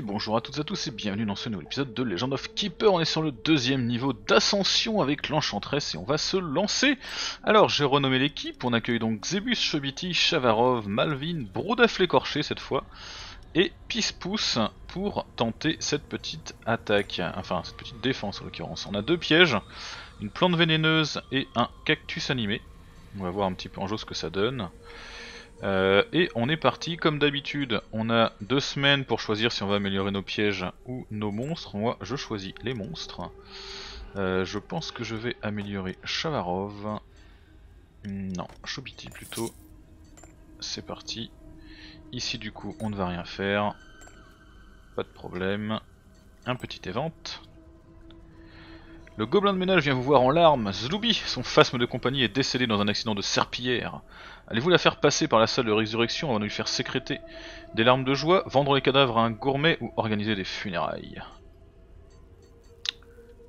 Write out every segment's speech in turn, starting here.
Bonjour à toutes et à tous et bienvenue dans ce nouvel épisode de Legend of Keeper. On est sur le deuxième niveau d'ascension avec l'Enchantress et on va se lancer. Alors j'ai renommé l'équipe, on accueille donc Zebus, Chobiti, Chavarov, Malvin, Broudaf l'écorché cette fois et Pispousse pour tenter cette petite attaque, enfin cette petite défense en l'occurrence. On a deux pièges, une plante vénéneuse et un cactus animé. On va voir un petit peu en jeu ce que ça donne. Euh, et on est parti, comme d'habitude, on a deux semaines pour choisir si on va améliorer nos pièges ou nos monstres. Moi, je choisis les monstres. Euh, je pense que je vais améliorer Chavarov. Non, Chobiti plutôt. C'est parti. Ici, du coup, on ne va rien faire. Pas de problème. Un petit évente. Le gobelin de ménage vient vous voir en larmes. Zloubi, son phasme de compagnie, est décédé dans un accident de serpillière. Allez-vous la faire passer par la salle de résurrection avant de lui faire sécréter des larmes de joie, vendre les cadavres à un gourmet ou organiser des funérailles?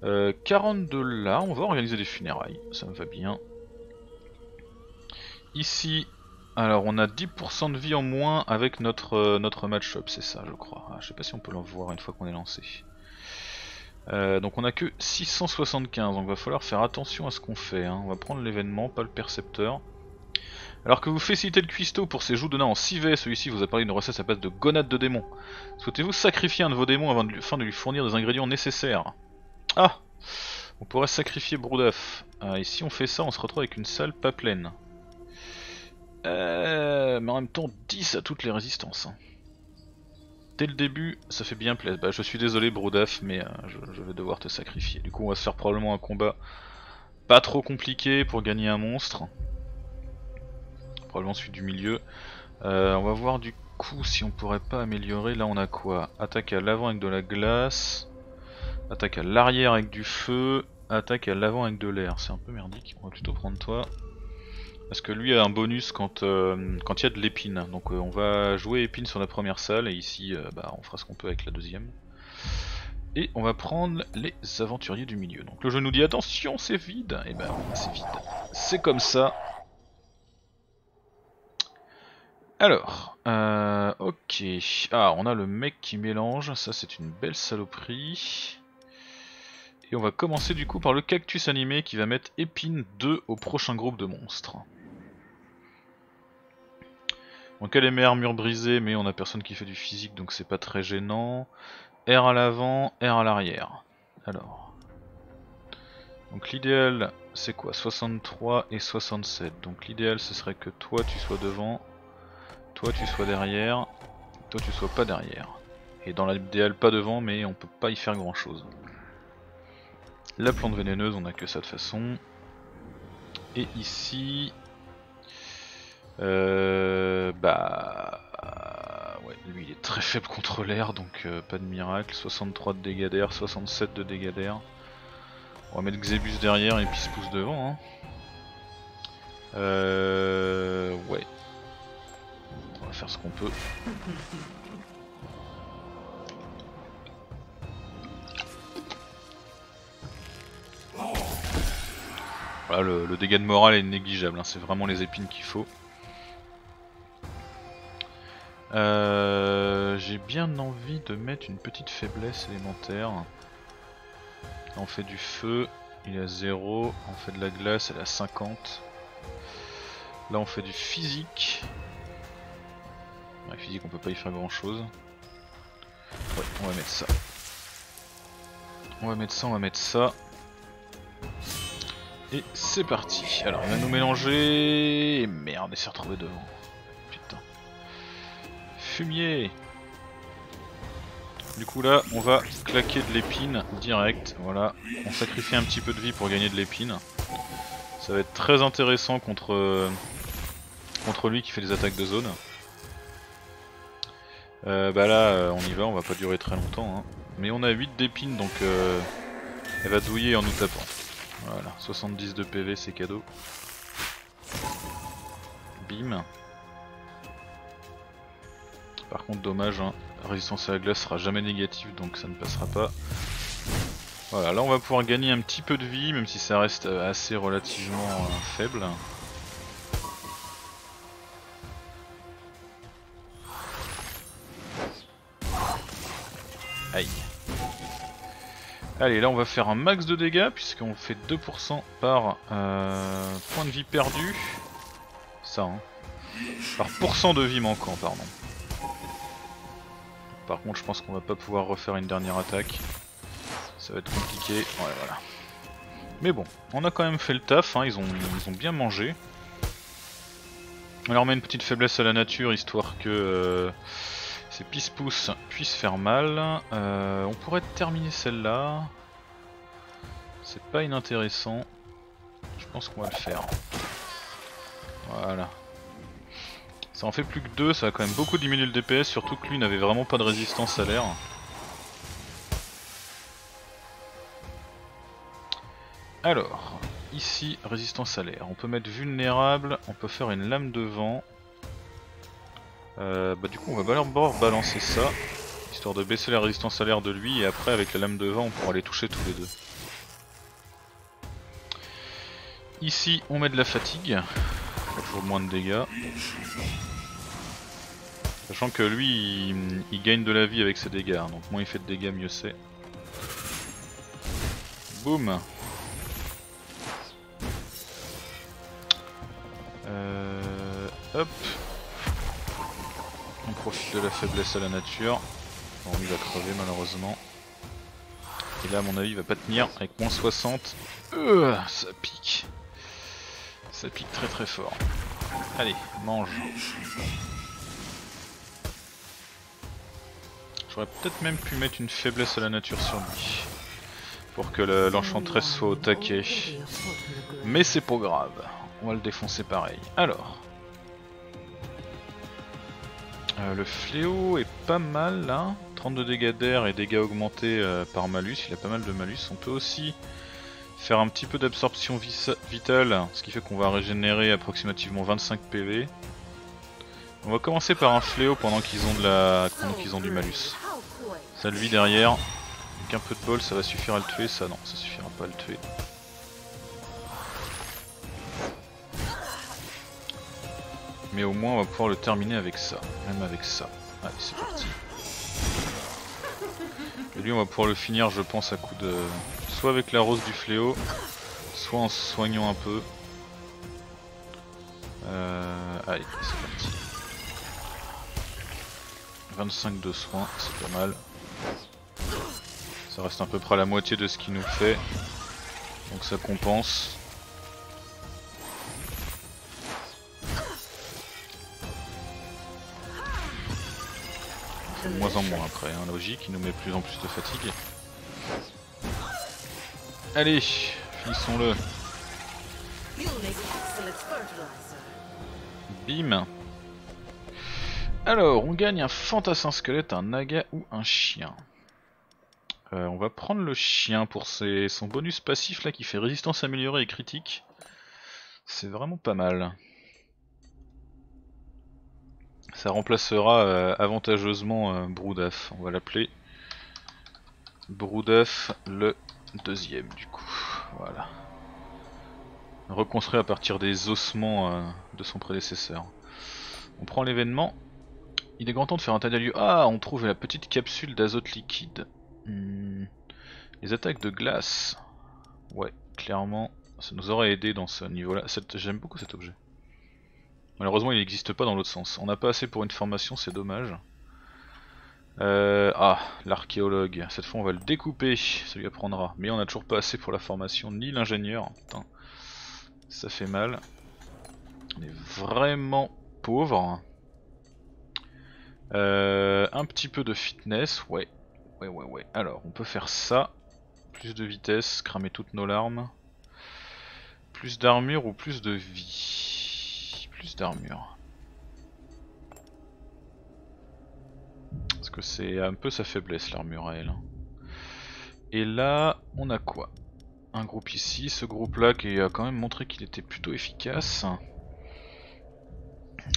Euh, 42 là, on va organiser des funérailles, ça me va bien. Ici, alors on a 10% de vie en moins avec notre, euh, match-up, c'est ça je crois. Ah, je sais pas si on peut l'en voir une fois qu'on est lancé. Euh, donc on a que 675, donc va falloir faire attention à ce qu'on fait. Hein. On va prendre l'événement, pas le percepteur. Alors que vous félicitez le cuistot pour ses joues de nain en 6V, celui-ci vous a parlé d'une recette à base de gonades de démons. Souhaitez-vous sacrifier un de vos démons avant de, lui fournir des ingrédients nécessaires? Ah On pourrait sacrifier Broudaf. Ah, et si on fait ça, on se retrouve avec une salle pas pleine. Euh, mais en même temps, 10 à toutes les résistances. Hein. Dès le début, ça fait bien plaisir. Bah, je suis désolé Broudaf, mais euh, je, vais devoir te sacrifier. Du coup, on va se faire probablement un combat pas trop compliqué pour gagner un monstre. Probablement celui du milieu. Euh, on va voir du coup si on pourrait pas améliorer. Là, on a quoi? Attaque à l'avant avec de la glace. Attaque à l'arrière avec du feu. Attaque à l'avant avec de l'air. C'est un peu merdique. On va plutôt prendre toi. Parce que lui a un bonus quand euh, il y a de l'épine. Donc euh, on va jouer épine sur la première salle et ici euh, bah, on fera ce qu'on peut avec la deuxième. Et on va prendre les aventuriers du milieu. Donc le jeu nous dit attention c'est vide. Et ben c'est vide. C'est comme ça. Alors, ok. Ah, on a le mec qui mélange, ça c'est une belle saloperie. Et on va commencer du coup par le cactus animé qui va mettre épine 2 au prochain groupe de monstres. Donc elle est armure brisée mais on a personne qui fait du physique donc c'est pas très gênant. R à l'avant, R à l'arrière. Alors. Donc l'idéal c'est quoi? 63 et 67. Donc l'idéal ce serait que toi tu sois devant, toi tu sois derrière, toi tu sois pas derrière. Et dans l'idéal pas devant mais on peut pas y faire grand chose. La plante vénéneuse on a que ça de façon. Et ici euh, bah... Ouais, lui il est très faible contre l'air, donc euh, pas de miracle. 63 de dégâts d'air, 67 de dégâts d'air. On va mettre Xebus derrière et puis se pousse devant. Hein. Euh... Ouais. On va faire ce qu'on peut. Le, dégât de morale est négligeable, hein. c'est vraiment les épines qu'il faut. Euh, J'ai bien envie de mettre une petite faiblesse élémentaire. on fait du feu, il est à 0. On fait de la glace, elle est à 50. Là on fait du physique. Physique on peut pas y faire grand chose. Ouais, on va mettre ça. On va mettre ça, on va mettre ça. Et c'est parti. Alors il va nous mélanger. merde, il s'est retrouvé devant fumier Du coup là, on va claquer de l'épine direct, voilà. On sacrifie un petit peu de vie pour gagner de l'épine. Ça va être très intéressant contre, contre lui qui fait des attaques de zone. Euh, bah là, euh, on y va, on va pas durer très longtemps. Hein. Mais on a 8 d'épines donc euh, elle va douiller en nous tapant. Voilà, 70 de PV c'est cadeau. Bim. Par contre dommage, hein, résistance à la glace sera jamais négative donc ça ne passera pas. Voilà, là on va pouvoir gagner un petit peu de vie même si ça reste euh, assez relativement euh, faible. Aïe. Allez, là on va faire un max de dégâts puisqu'on fait 2% par euh, point de vie perdu. Ça, hein. Par pourcent de vie manquant, pardon. Par contre, je pense qu'on va pas pouvoir refaire une dernière attaque. Ça va être compliqué. Ouais, voilà. Mais bon, on a quand même fait le taf, hein. ils, ont, ils bien mangé. On leur met une petite faiblesse à la nature histoire que euh, ces pisse-pousse puissent faire mal. Euh, on pourrait terminer celle-là. C'est pas inintéressant. Je pense qu'on va le faire. Voilà. Ça en fait plus que deux, ça va quand même beaucoup diminuer le DPS, surtout que lui n'avait vraiment pas de résistance à l'air. Alors, ici, résistance à l'air. On peut mettre vulnérable, on peut faire une lame de vent. Euh, bah du coup on va d'abord balancer ça, histoire de baisser la résistance à l'air de lui, et après avec la lame de vent on pourra les toucher tous les deux. Ici on met de la fatigue, toujours moins de dégâts. Sachant que lui il, gagne de la vie avec ses dégâts, hein, donc moins il fait de dégâts mieux c'est. Boum euh, Hop On profite de la faiblesse à la nature. Bon il va crever malheureusement. Et là à mon avis il va pas tenir avec moins 60. Euh, ça pique. Ça pique très très fort. Allez, mange. J'aurais peut-être même pu mettre une faiblesse à la nature sur lui. Pour que l'enchantresse soit au taquet. Mais c'est pas grave. On va le défoncer pareil. Alors. Euh, le fléau est pas mal là. 32 dégâts d'air et dégâts augmentés euh, par malus. Il a pas mal de malus. On peut aussi faire un petit peu d'absorption vitale, ce qui fait qu'on va régénérer approximativement 25 PV. On va commencer par un fléau pendant qu'ils ont la pendant du malus. Ça lui derrière. Avec un peu de bol ça va suffire à le tuer, ça non, ça suffira pas à le tuer. Mais au moins on va pouvoir le terminer avec ça, même avec ça. Allez c'est parti. Et lui on va pouvoir le finir je pense à coup de soit avec la rose du fléau, soit en se soignant un peu. Euh, allez, c'est parti. 25 de soins, c'est pas mal. Ça reste à peu près la moitié de ce qu'il nous fait. Donc ça compense. Moins en moins après, hein, logique, il nous met plus en plus de fatigue. Allez, finissons-le. Bim. Alors, on gagne un fantassin squelette, un naga ou un chien. Euh, on va prendre le chien pour son bonus passif là qui fait résistance améliorée et critique. C'est vraiment pas mal. Ça remplacera euh, avantageusement euh, on va l'appeler. Broudaf le deuxième du coup, voilà. Reconstruit à partir des ossements euh, de son prédécesseur. On prend l'événement. Il est grand temps de faire un tas d'alieux. Ah, on trouve la petite capsule d'azote liquide. Hmm. Les attaques de glace. Ouais, clairement, ça nous aurait aidé dans ce niveau-là. J'aime beaucoup cet objet. Malheureusement, il n'existe pas dans l'autre sens. On n'a pas assez pour une formation, c'est dommage. Euh, ah, l'archéologue. Cette fois on va le découper, ça lui apprendra. Mais on a toujours pas assez pour la formation, ni l'ingénieur. Ça fait mal. On est vraiment pauvre. Euh, un petit peu de fitness, ouais. Ouais, ouais, ouais. Alors, on peut faire ça. Plus de vitesse, cramer toutes nos larmes. Plus d'armure ou plus de vie Plus d'armure. que c'est un peu sa faiblesse l'armure à elle. Hein. Et là, on a quoi? Un groupe ici, ce groupe là qui a quand même montré qu'il était plutôt efficace.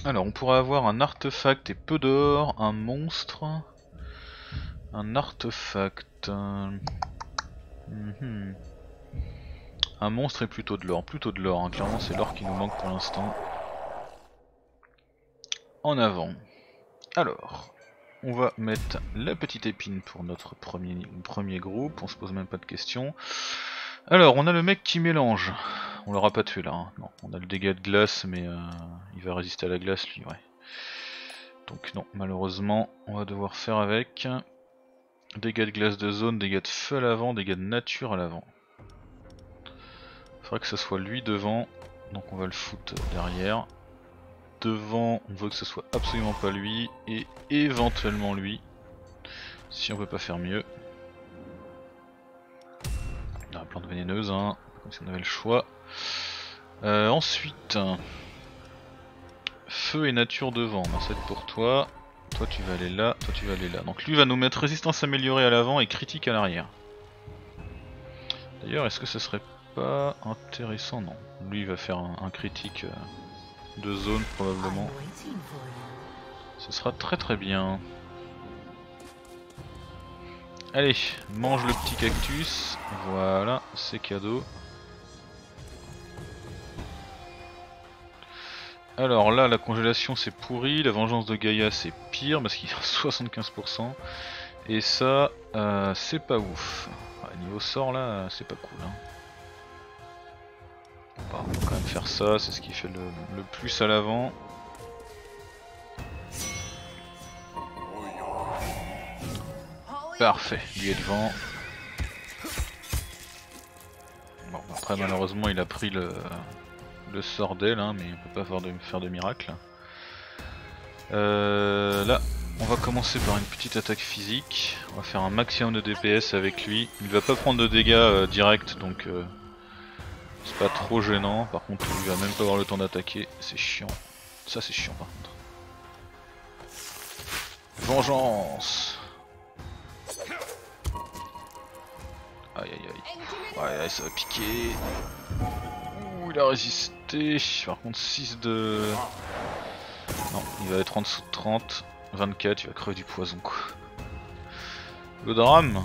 Alors on pourrait avoir un artefact et peu d'or, un monstre, un artefact... Mhm. Un monstre et plutôt de l'or, plutôt de l'or, hein. clairement c'est l'or qui nous manque pour l'instant. En avant. Alors, on va mettre la petite épine pour notre premier, groupe, on se pose même pas de questions. Alors, on a le mec qui mélange. On l'aura pas tué là, hein. non. On a le dégât de glace, mais euh, il va résister à la glace lui, ouais. Donc non, malheureusement, on va devoir faire avec. Dégâts de glace de zone, dégâts de feu à l'avant, dégâts de nature à l'avant. Faudrait que ce soit lui devant, donc on va le foutre derrière. Devant, on veut que ce soit absolument pas lui, et éventuellement lui, si on peut pas faire mieux. la plante vénéneuse, hein, comme si on le choix. Euh, ensuite, feu et nature devant, c'est pour toi. Toi tu vas aller là, toi tu vas aller là. Donc lui va nous mettre résistance améliorée à l'avant et critique à l'arrière. D'ailleurs, est-ce que ce serait pas intéressant? Non. Lui il va faire un, critique euh, de zone probablement. Ce sera très très bien. Allez, mange le petit cactus. Voilà, c'est cadeau. Alors là, la congélation c'est pourri, la vengeance de Gaïa c'est pire parce qu'il y a 75%. Et ça, euh, c'est pas ouf. niveau sort là, c'est pas cool. Hein. Ça, c'est ce qui fait le, plus à l'avant. Parfait, lui est devant. Bon, après malheureusement il a pris le, sort d'elle, hein, mais on peut pas faire de, miracle. Euh, là, on va commencer par une petite attaque physique. On va faire un maximum de DPS avec lui. Il va pas prendre de dégâts euh, direct, donc euh, c'est pas trop gênant. Par contre, il va même pas avoir le temps d'attaquer. C'est chiant. Ça, c'est chiant par contre. Vengeance Aïe aïe aïe. Ouais, ça va piquer. Ouh, il a résisté. Par contre 6 de... Non, il va être en dessous de 30. 24, il va crever du poison quoi. Le drame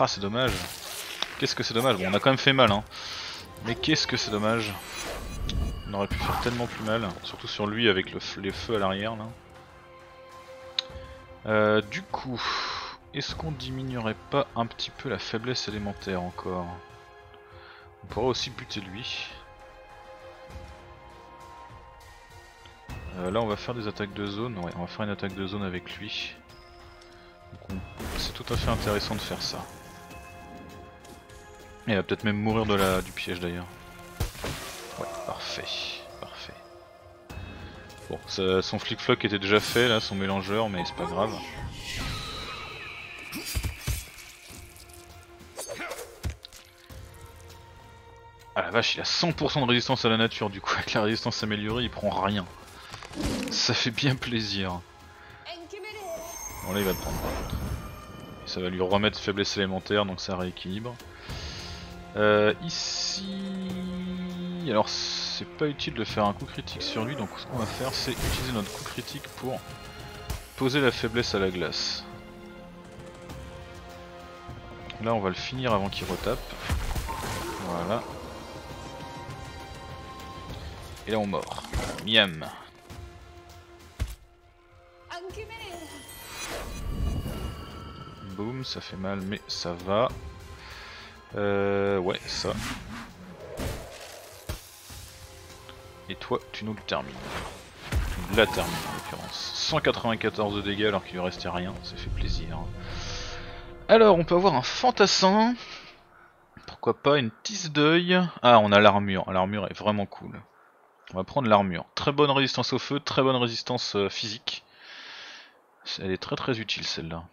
Ah c'est dommage. Qu'est-ce que c'est dommage? Bon on a quand même fait mal hein. Mais qu'est-ce que c'est dommage? On aurait pu faire tellement plus mal. Surtout sur lui avec le, les feux à l'arrière là. Euh, du coup, est-ce qu'on diminuerait pas un petit peu la faiblesse élémentaire encore? On pourra aussi buter lui. Euh, là on va faire des attaques de zone, ouais on va faire une attaque de zone avec lui. C'est tout à fait intéressant de faire ça. Il va peut-être même mourir de la, du piège d'ailleurs. Ouais, parfait, parfait. Bon, son flic-floc était déjà fait là, son mélangeur, mais c'est pas grave. Ah la vache, il a 100% de résistance à la nature, du coup avec la résistance améliorée il prend rien. Ça fait bien plaisir. Bon là il va le prendre. Et ça va lui remettre faiblesse élémentaire donc ça rééquilibre. Euh, ici... Alors c'est pas utile de faire un coup critique sur lui donc ce qu'on va faire c'est utiliser notre coup critique pour poser la faiblesse à la glace. Là on va le finir avant qu'il retape. Voilà. Et là on mord. Miam. Boum, ça fait mal mais ça va. Euh, ouais, ça. Et toi, tu nous le termines. Tu la termines en l'occurrence. 194 de dégâts alors qu'il lui restait rien, ça fait plaisir. Alors, on peut avoir un fantassin. Pourquoi pas une tisse d'œil. Ah, on a l'armure. L'armure est vraiment cool. On va prendre l'armure. Très bonne résistance au feu, très bonne résistance euh, physique. Elle est très très utile celle-là.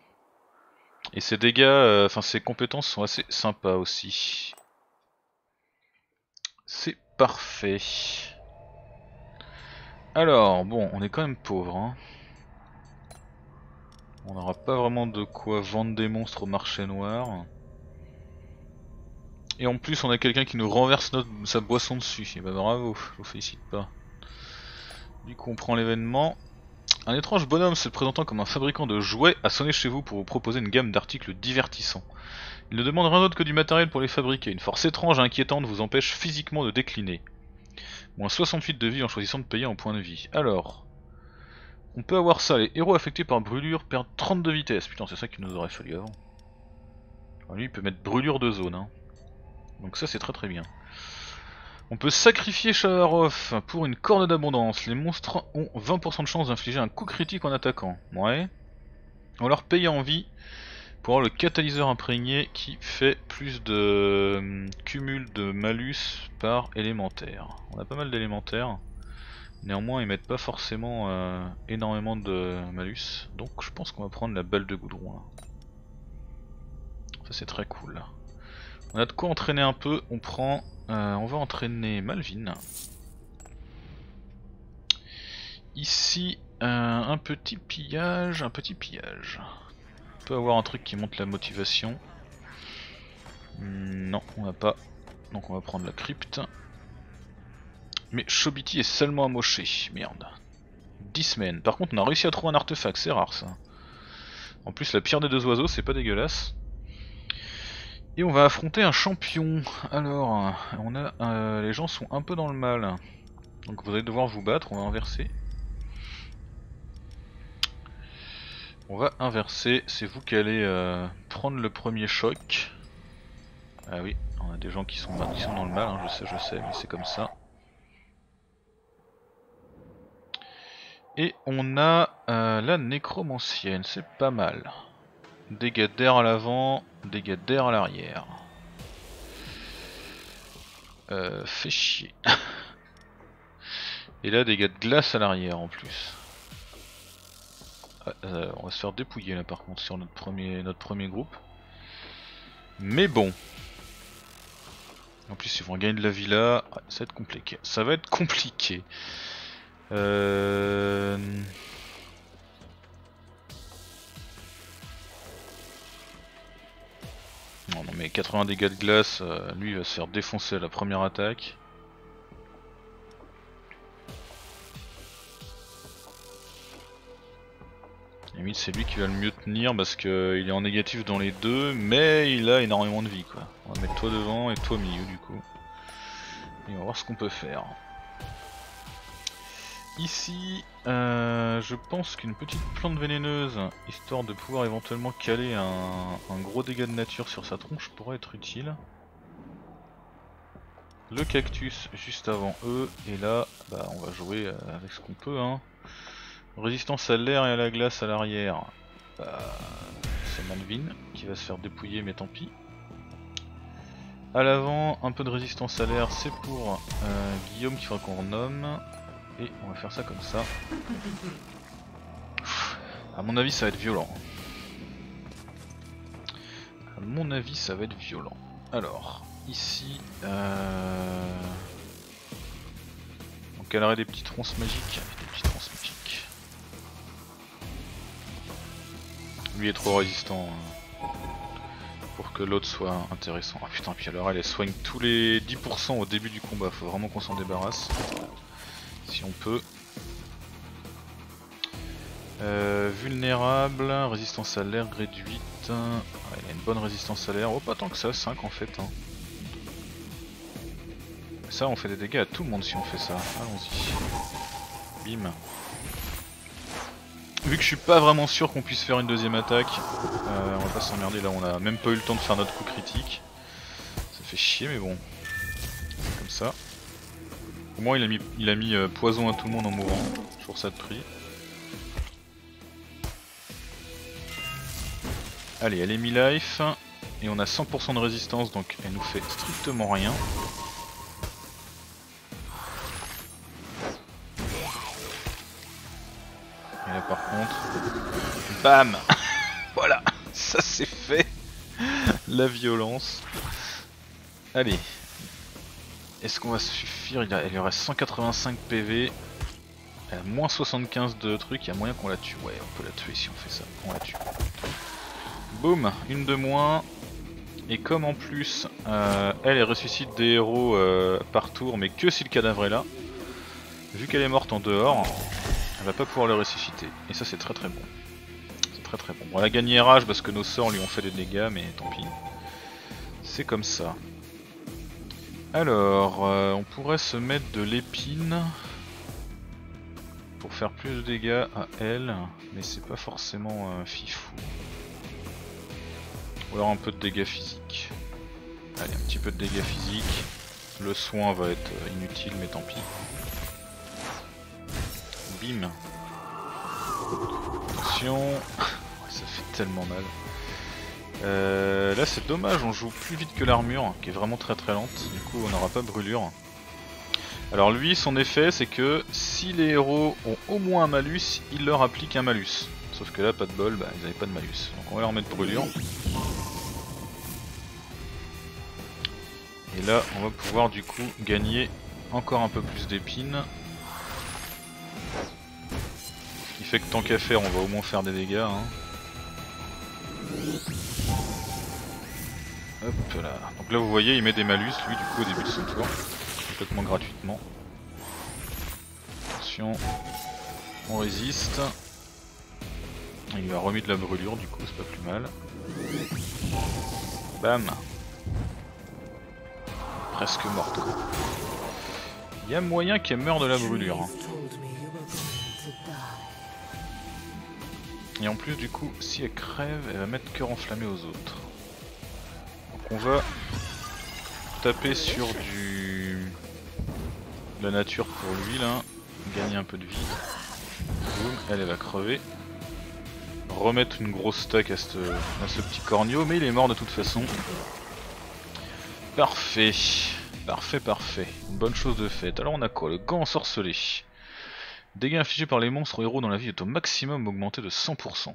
Et ses dégâts, euh, enfin ses compétences sont assez sympas aussi. C'est parfait. Alors, bon, on est quand même pauvre. Hein. On n'aura pas vraiment de quoi vendre des monstres au marché noir. Et en plus on a quelqu'un qui nous renverse sa boisson dessus. Et eh bah ben, bravo, je vous félicite pas. Du coup on prend l'événement. Un étrange bonhomme se présentant comme un fabricant de jouets a sonné chez vous pour vous proposer une gamme d'articles divertissants. Il ne demande rien d'autre que du matériel pour les fabriquer. Une force étrange et inquiétante vous empêche physiquement de décliner. Moins 68 de vie en choisissant de payer en points de vie. Alors, On peut avoir ça, les héros affectés par brûlure perdent 32 vitesse. Putain, c'est ça qu'il nous aurait fallu avant. lui, il peut mettre brûlure de zone. Hein. Donc ça, c'est très très bien. On peut sacrifier Shavarov pour une corne d'abondance. Les monstres ont 20% de chance d'infliger un coup critique en attaquant. Ouais. On leur paye en vie pour avoir le catalyseur imprégné qui fait plus de hum, cumul de malus par élémentaire. On a pas mal d'élémentaires. Néanmoins ils mettent pas forcément euh, énormément de malus. Donc je pense qu'on va prendre la balle de goudron Ça c'est très cool. On a de quoi entraîner un peu, on prend... Euh, on va entraîner Malvin. Ici euh, un petit pillage, un petit pillage peut avoir un truc qui monte la motivation. Hmm, non, on va pas. Donc on va prendre la crypte. Mais Shobiti est seulement amoché. Merde. 10 semaines. Par contre, on a réussi à trouver un artefact, c'est rare ça. En plus, la pierre des deux oiseaux, c'est pas dégueulasse. Et on va affronter un champion. Alors, on a, euh, les gens sont un peu dans le mal. Donc vous allez devoir vous battre, on va inverser. On va inverser, c'est vous qui allez euh, prendre le premier choc. Ah oui, on a des gens qui sont, dans le mal, hein, je sais, je sais, mais c'est comme ça. Et on a euh, la nécromancienne, c'est pas mal. Dégâts d'air à l'avant, dégâts d'air à l'arrière. Euh, fait chier. Et là, dégâts de glace à l'arrière en plus. Euh, on va se faire dépouiller là par contre sur notre premier, notre premier groupe. Mais bon. En plus ils vont gagner de la villa. ça va être compliqué. Ça va être compliqué. Euh... Non, non mais 80 dégâts de glace, euh, lui il va se faire défoncer à la première attaque. Limite c'est lui qui va le mieux tenir parce qu'il est en négatif dans les deux, mais il a énormément de vie quoi. On va mettre toi devant et toi au milieu du coup. Et on va voir ce qu'on peut faire. Ici, euh, je pense qu'une petite plante vénéneuse, histoire de pouvoir éventuellement caler un, gros dégât de nature sur sa tronche, pourrait être utile. Le cactus juste avant eux, et là, bah, on va jouer avec ce qu'on peut. Hein. Résistance à l'air et à la glace à l'arrière. Bah, c'est Malvin qui va se faire dépouiller, mais tant pis. À l'avant, un peu de résistance à l'air, c'est pour euh, Guillaume qu'il faudra qu'on renomme. Et on va faire ça comme ça. A mon avis, ça va être violent. A mon avis, ça va être violent. Alors, ici... Euh... Donc elle des petites ronces magiques. Lui est trop résistant hein, pour que l'autre soit intéressant. Ah putain, puis alors elle, soigne tous les 10% au début du combat, faut vraiment qu'on s'en débarrasse. Si on peut. Euh, vulnérable, résistance à l'air réduite. il a une bonne résistance à l'air. Oh, pas tant que ça, 5 en fait. Hein. Ça, on fait des dégâts à tout le monde si on fait ça. Allons-y. Bim. Vu que je suis pas vraiment sûr qu'on puisse faire une deuxième attaque, euh, on va pas s'emmerder là, on a même pas eu le temps de faire notre coup critique. Ça fait chier mais bon. Comme ça. Au moins il a mis, il a mis euh, poison à tout le monde en mourant, toujours ça de prix. Allez, elle est mi-life, et on a 100% de résistance donc elle nous fait strictement rien. par contre. Bam Voilà, ça c'est fait. La violence. Allez. Est-ce qu'on va suffire? Il, y aurait 185 PV. Elle a moins 75 de trucs, il y a moyen qu'on la tue. Ouais, on peut la tuer si on fait ça. On la tue. Boum, une de moins. Et comme en plus, euh, elle, ressuscite des héros euh, par tour, mais que si le cadavre est là, vu qu'elle est morte en dehors, va pas pouvoir le ressusciter. Et ça c'est très très bon. C'est très très bon. On a gagné rage parce que nos sorts lui ont fait des dégâts, mais tant pis. C'est comme ça. Alors, euh, on pourrait se mettre de l'épine pour faire plus de dégâts à elle, mais c'est pas forcément euh, fifou. Ou alors un peu de dégâts physiques. Allez, un petit peu de dégâts physiques. Le soin va être inutile, mais tant pis. Bim. Attention. Ça fait tellement mal. Euh, là c'est dommage, on joue plus vite que l'armure, qui est vraiment très très lente, du coup on n'aura pas brûlure. Alors lui, son effet c'est que si les héros ont au moins un malus, il leur applique un malus. Sauf que là, pas de bol, bah, ils n'avaient pas de malus. Donc on va leur mettre brûlure. Et là, on va pouvoir du coup gagner encore un peu plus d'épines. Ce qui fait que tant qu'à faire, on va au moins faire des dégâts. Hein. Hop là. Donc là, vous voyez, il met des malus, lui, du coup, au début de son tour. Complètement gratuitement. Attention. On résiste. Il lui a remis de la brûlure, du coup, c'est pas plus mal. Bam presque morte. Il y a moyen qu'elle meure de la brûlure. Hein. Et en plus du coup, si elle crève, elle va mettre cœur enflammé aux autres. Donc on va taper sur du... la nature pour lui là, gagner un peu de vie. Boum, elle, elle va crever. Remettre une grosse stack à ce, petit cornio, mais il est mort de toute façon. Parfait. Parfait, parfait. Bonne chose de faite. Alors on a quoi? Le gant ensorcelé. Dégâts infligés par les monstres héros dans la vie est au maximum augmenté de 100%.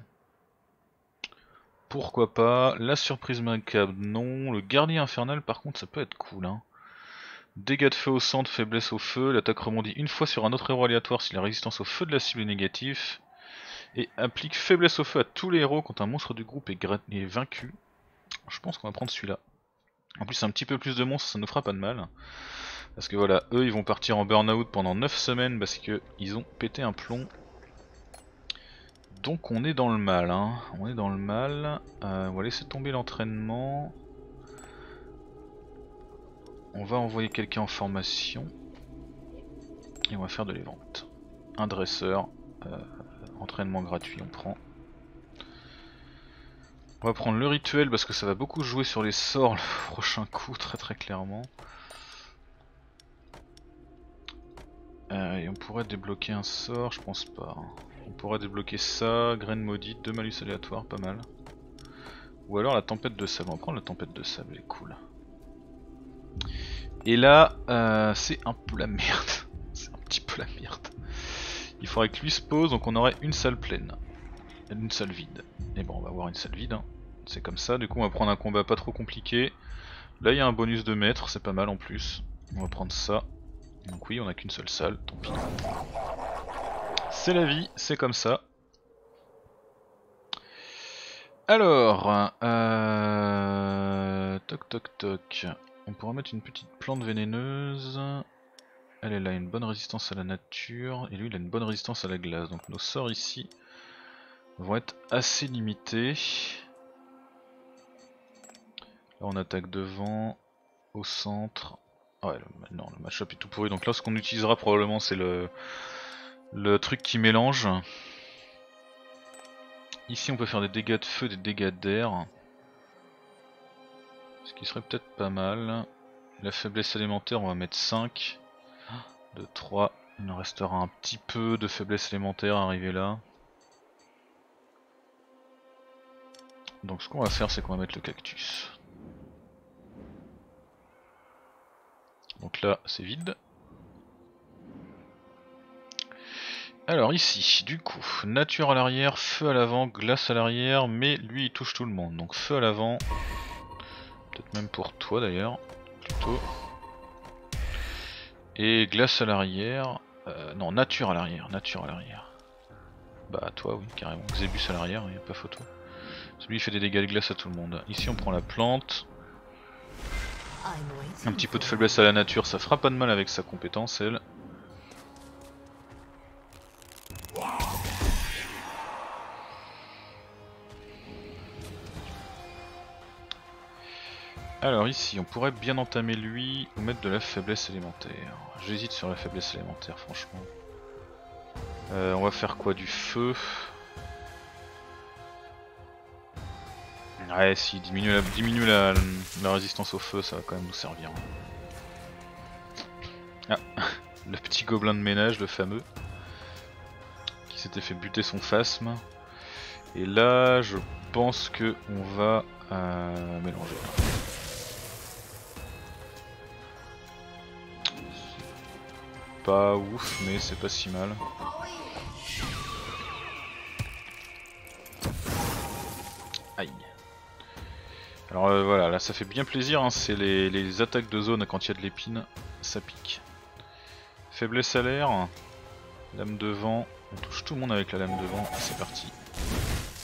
Pourquoi pas La surprise macabre, non. Le gardien infernal, par contre, ça peut être cool. Hein. Dégâts de feu au centre, faiblesse au feu. L'attaque rebondit une fois sur un autre héros aléatoire si la résistance au feu de la cible est négative. Et applique faiblesse au feu à tous les héros quand un monstre du groupe est, est vaincu. Je pense qu'on va prendre celui-là. En plus un petit peu plus de monstres ça nous fera pas de mal. Parce que voilà, eux ils vont partir en burn-out pendant 9 semaines parce que ils ont pété un plomb. Donc on est dans le mal, hein. on est dans le mal. Euh, on va laisser tomber l'entraînement. On va envoyer quelqu'un en formation. Et on va faire de les ventes. Un dresseur, euh, entraînement gratuit on prend. On va prendre le rituel parce que ça va beaucoup jouer sur les sorts le prochain coup très très clairement. Euh, et on pourrait débloquer un sort, je pense pas. On pourrait débloquer ça, graine maudite, deux malus aléatoires, pas mal. Ou alors la tempête de sable, on va prendre la tempête de sable, elle est cool. Et là, euh, c'est un peu la merde. c'est un petit peu la merde. Il faudrait que lui se pose, donc on aurait une salle pleine une salle vide. Et bon, on va avoir une salle vide. Hein. C'est comme ça. Du coup, on va prendre un combat pas trop compliqué. Là, il y a un bonus de mètres, c'est pas mal en plus. On va prendre ça. Donc oui, on a qu'une seule salle, tant pis. C'est la vie, c'est comme ça. Alors, euh... toc toc toc. On pourra mettre une petite plante vénéneuse. Elle est là, une bonne résistance à la nature. Et lui, il a une bonne résistance à la glace. Donc nos sorts ici vont être assez limités. Là on attaque devant, au centre. Ouais, non, le match-up est tout pourri. Donc là, ce qu'on utilisera probablement, c'est le, le truc qui mélange. Ici, on peut faire des dégâts de feu, des dégâts d'air. Ce qui serait peut-être pas mal. La faiblesse élémentaire, on va mettre 5. 2, 3. Il nous restera un petit peu de faiblesse élémentaire à arriver là. Donc ce qu'on va faire c'est qu'on va mettre le cactus. Donc là c'est vide. Alors ici, du coup, nature à l'arrière, feu à l'avant, glace à l'arrière, mais lui il touche tout le monde. Donc feu à l'avant, peut-être même pour toi d'ailleurs, plutôt. Et glace à l'arrière, euh, non nature à l'arrière, nature à l'arrière. Bah toi oui carrément, Xébus à l'arrière, il n'y a pas photo. Celui fait des dégâts de glace à tout le monde. Ici on prend la plante. Un petit peu de faiblesse à la nature, ça fera pas de mal avec sa compétence elle. Alors ici, on pourrait bien entamer lui ou mettre de la faiblesse élémentaire. J'hésite sur la faiblesse élémentaire franchement. Euh, on va faire quoi? Du feu Ouais, si, diminue, la, diminue la, la, résistance au feu, ça va quand même nous servir. Ah, le petit gobelin de ménage, le fameux, qui s'était fait buter son phasme. Et là, je pense que on va euh, mélanger. Pas ouf, mais c'est pas si mal. Aïe. Alors euh, voilà, là ça fait bien plaisir, hein, c'est les, attaques de zone quand il y a de l'épine, ça pique. Faiblesse à l'air, lame de vent, on touche tout le monde avec la lame de vent, c'est parti.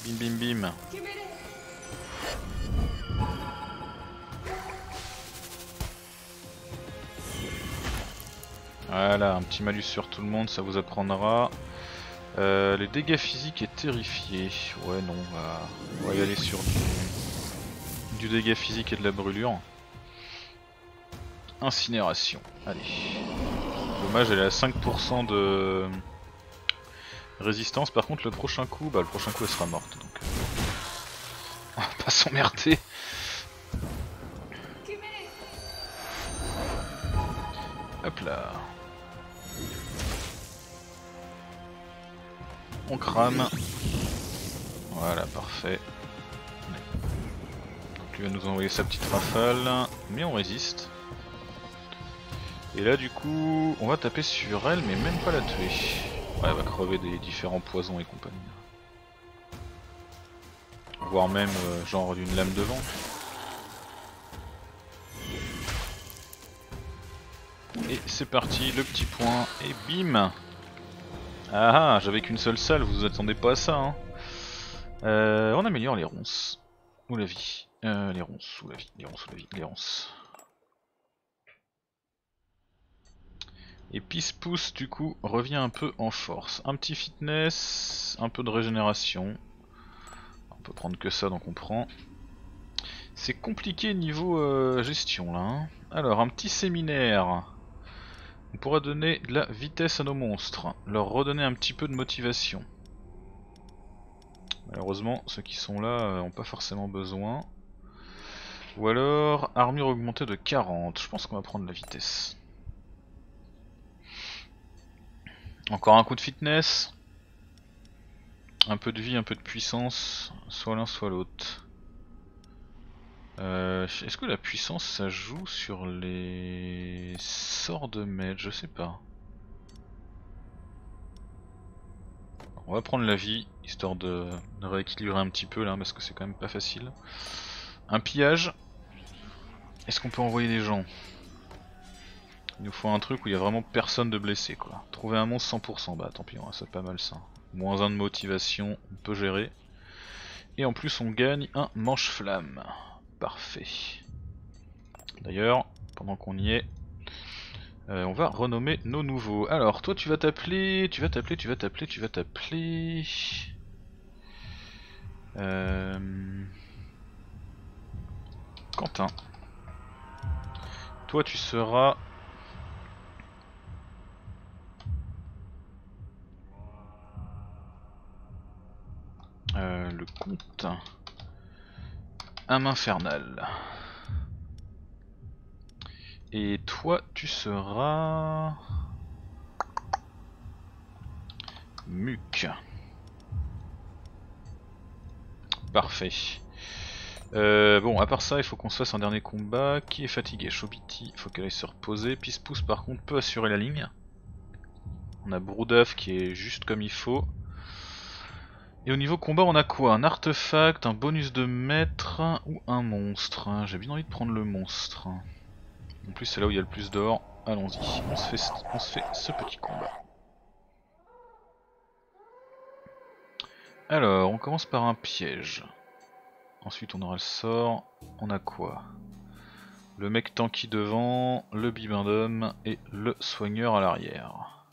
Bim bim bim. Voilà, un petit malus sur tout le monde, ça vous apprendra. Euh, les dégâts physiques est terrifié. Ouais, non, on va, y aller sur du, dégât physique et de la brûlure. Incinération. Allez. Dommage, elle est à 5% de résistance. Par contre, le prochain coup, bah le prochain coup, elle sera morte. Donc, euh, on va pas s'emmerder. Hop là. On crame. Voilà, parfait. Lui va nous envoyer sa petite rafale, mais on résiste. Et là du coup, on va taper sur elle, mais même pas la tuer. Ouais, elle va crever des différents poisons et compagnie. Voire même euh, genre d'une lame de vent. Et c'est parti, le petit point, et bim ah ah, j'avais qu'une seule salle, vous vous attendez pas à ça hein. Euh, on améliore les ronces. Ou la vie. Euh, les ronces, ou la vie. Les ronces, ou la vie. Les ronces. Et Pouce du coup revient un peu en force. Un petit fitness, un peu de régénération. On peut prendre que ça donc on prend. C'est compliqué niveau euh, gestion là. Hein. Alors un petit séminaire. On pourra donner de la vitesse à nos monstres, leur redonner un petit peu de motivation. Malheureusement, ceux qui sont là n'ont pas forcément besoin. Ou alors, armure augmentée de 40. Je pense qu'on va prendre la vitesse. Encore un coup de fitness. Un peu de vie, un peu de puissance. Soit l'un, soit l'autre. Euh, Est-ce que la puissance ça joue sur les sorts de maître? Je sais pas. On va prendre la vie, histoire de, rééquilibrer un petit peu là, parce que c'est quand même pas facile. Un pillage. Est-ce qu'on peut envoyer des gens? Il nous faut un truc où il y a vraiment personne de blessé quoi. Trouver un monstre 100%, bah tant pis, c'est pas mal ça. Moins 1 de motivation, on peut gérer. Et en plus on gagne un manche-flamme. Parfait. D'ailleurs, pendant qu'on y est, euh, on va renommer nos nouveaux. Alors, toi tu vas t'appeler, tu vas t'appeler, tu vas t'appeler, tu vas t'appeler... Euh... Quentin. Toi tu seras... Euh, le comte. Âme infernale. Et toi, tu seras... Muc. Parfait. Euh, bon, à part ça, il faut qu'on se fasse un dernier combat. Qui est fatigué? Chobiti, il faut qu'elle aille se reposer. Pispousse, par contre, peut assurer la ligne. On a Broudaf qui est juste comme il faut. Et au niveau combat, on a quoi? Un artefact, un bonus de maître ou un monstre? J'ai bien envie de prendre le monstre. En plus, c'est là où il y a le plus d'or. Allons-y, on se fait ce petit combat. Alors, on commence par un piège. Ensuite, on aura le sort. On a quoi? Le mec tanky devant, le bibendum et le soigneur à l'arrière.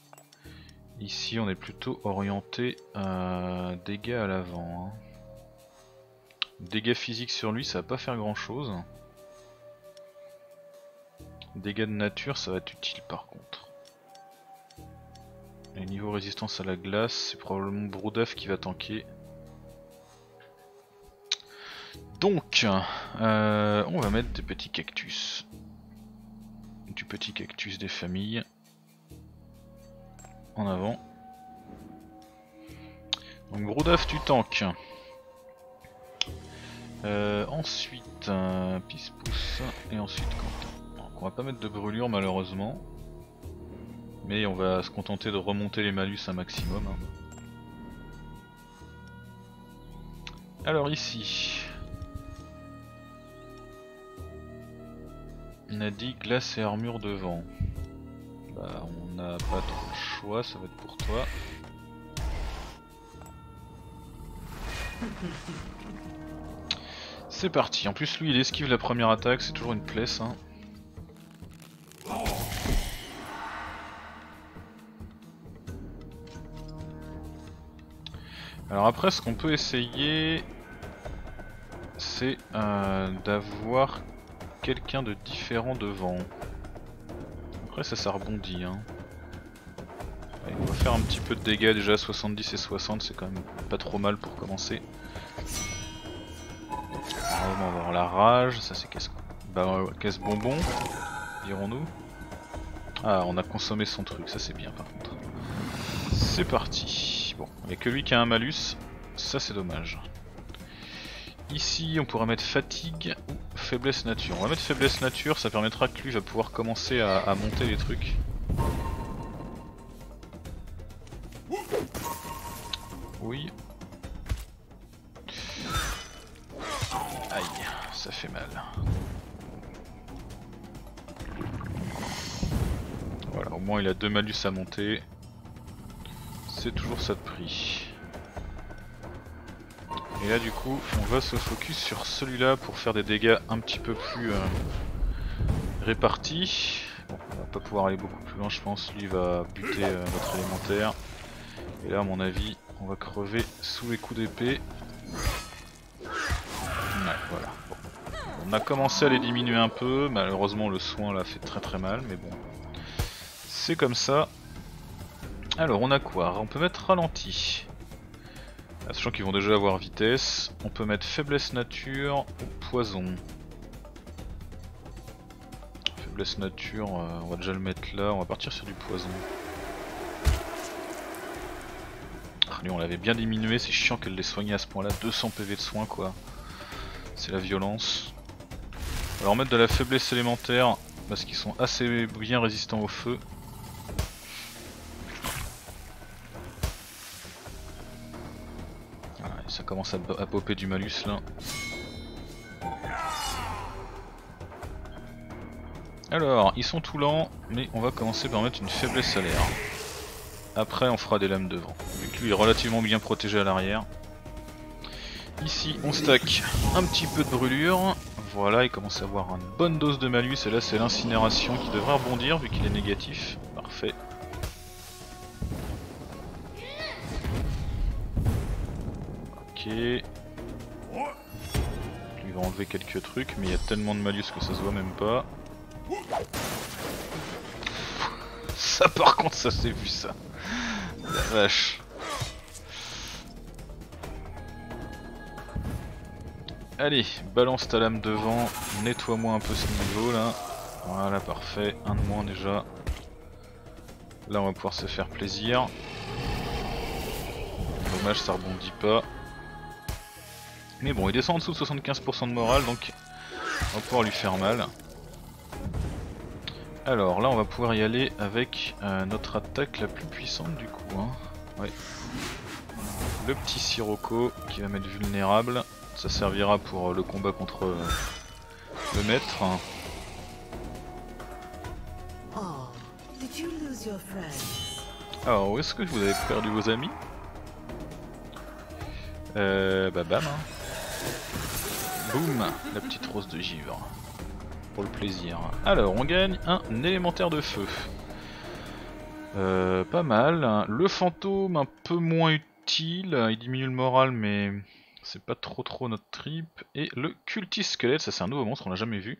Ici on est plutôt orienté à dégâts à l'avant. Hein. Dégâts physiques sur lui ça va pas faire grand chose. Dégâts de nature ça va être utile par contre. Les niveaux résistance à la glace, c'est probablement Broudaf qui va tanker. Donc, euh, on va mettre des petits cactus. Du petit cactus des familles. En avant. Donc Broudaf, tu tankes. Euh, ensuite, euh, Pispousse et ensuite Quentin. Donc on va pas mettre de brûlure malheureusement. Mais on va se contenter de remonter les malus un maximum. hein. Alors ici. On a dit glace et armure devant. Bah on n'a pas trop le choix, ça va être pour toi. C'est parti, en plus lui il esquive la première attaque, c'est toujours une plaie hein. Alors après ce qu'on peut essayer c'est euh, d'avoir quelqu'un de différent devant. Après ça ça rebondit hein. On va faire un petit peu de dégâts déjà 70 et 60 c'est quand même pas trop mal pour commencer. Ah, on va avoir la rage, ça c'est caisse bah, caisse bonbon, dirons-nous. Ah on a consommé son truc, ça c'est bien par contre. C'est parti. Bon, il n'y a que lui qui a un malus, ça c'est dommage. Ici on pourra mettre fatigue faiblesse nature. On va mettre faiblesse nature, ça permettra que lui va pouvoir commencer à, monter les trucs. Oui. Aïe, ça fait mal. Voilà, au moins il a deux malus à monter. C'est toujours ça de prix. Et là du coup on va se focus sur celui-là pour faire des dégâts un petit peu plus euh, répartis. Bon, on va pas pouvoir aller beaucoup plus loin je pense, lui va buter euh, notre élémentaire. Et là à mon avis on va crever sous les coups d'épée. Ouais, voilà. On a commencé à les diminuer un peu, malheureusement le soin l'a fait très très mal, mais bon. C'est comme ça. Alors on a quoi? On peut mettre ralenti. Sachant qu'ils vont déjà avoir vitesse. On peut mettre faiblesse nature ou poison. Faiblesse nature, euh, on va déjà le mettre là, on va partir sur du poison. Ah, lui on l'avait bien diminué, c'est chiant qu'elle l'ait soigné à ce point là, 200 PV de soins quoi. C'est la violence. On va mettre de la faiblesse élémentaire parce qu'ils sont assez bien résistants au feu. Commence à, à popper du malus là. Alors, ils sont tout lents, mais on va commencer par mettre une faiblesse à l'air. Après, on fera des lames devant. Vu que lui est relativement bien protégé à l'arrière. Ici, on stack un petit peu de brûlure. Voilà, il commence à avoir une bonne dose de malus. Et là, c'est l'incinération qui devrait rebondir vu qu'il est négatif. Ok. Lui va enlever quelques trucs, mais il y a tellement de malus que ça se voit même pas. Ça par contre ça s'est vu ça. La vache. Allez, balance ta lame devant, nettoie-moi un peu ce niveau là. Voilà, parfait, un de moins déjà. Là on va pouvoir se faire plaisir. Dommage ça rebondit pas. Mais bon, il descend en dessous de 75% de morale donc on va pouvoir lui faire mal. Alors là on va pouvoir y aller avec euh, notre attaque la plus puissante du coup. Hein. Ouais. Le petit Sirocco qui va mettre vulnérable. Ça servira pour euh, le combat contre euh, le maître. Oh? Alors où est-ce que vous avez perdu vos amis? Euh bah bam hein. Boum La petite rose de givre. Pour le plaisir. Alors on gagne un élémentaire de feu. Euh, pas mal. Le fantôme un peu moins utile. Il diminue le moral mais c'est pas trop trop notre trip. Et le cultiste squelette, ça c'est un nouveau monstre, on l'a jamais vu.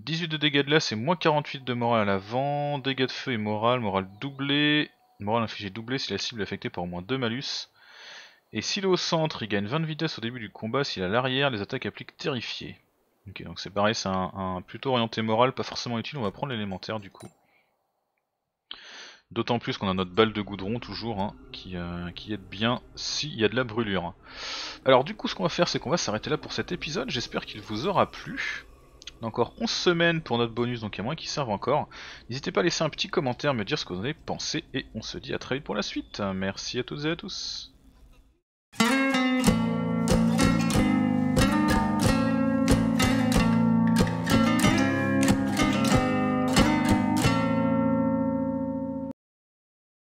18 de dégâts de glace et moins 48 de morale à l'avant. Dégâts de feu et morale, morale doublé. Morale infligée doublée si la cible est affectée par au moins 2 malus. Et s'il est au centre, il gagne 20 de vitesse au début du combat. S'il est à l'arrière, les attaques appliquent terrifié. Ok, donc c'est pareil, c'est un, plutôt orienté moral, pas forcément utile. On va prendre l'élémentaire du coup. D'autant plus qu'on a notre balle de goudron toujours, hein, qui, euh, aide bien s'il y a de la brûlure. Alors du coup ce qu'on va faire c'est qu'on va s'arrêter là pour cet épisode, j'espère qu'il vous aura plu. On a encore 11 semaines pour notre bonus, donc il y a moins qui servent encore. N'hésitez pas à laisser un petit commentaire, me dire ce que vous en avez pensé, et on se dit à très vite pour la suite. Merci à toutes et à tous. Thank you.